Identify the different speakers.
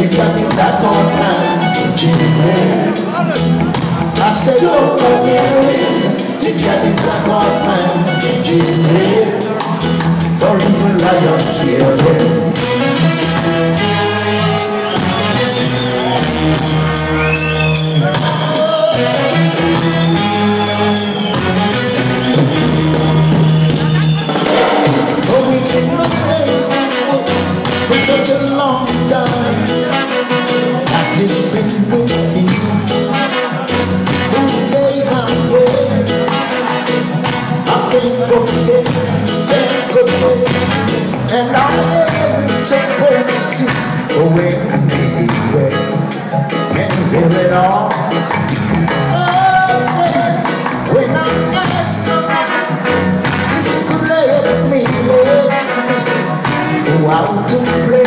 Speaker 1: You got me back on I said, oh, oh, yeah You. got me back on time, Jimmy From lions feeling for such a long time. That is been with me. Who gave my way? I can't forget that good way. And I ain't supposed to go anywhere and hear it all. Oh, yes, when I ask out to play.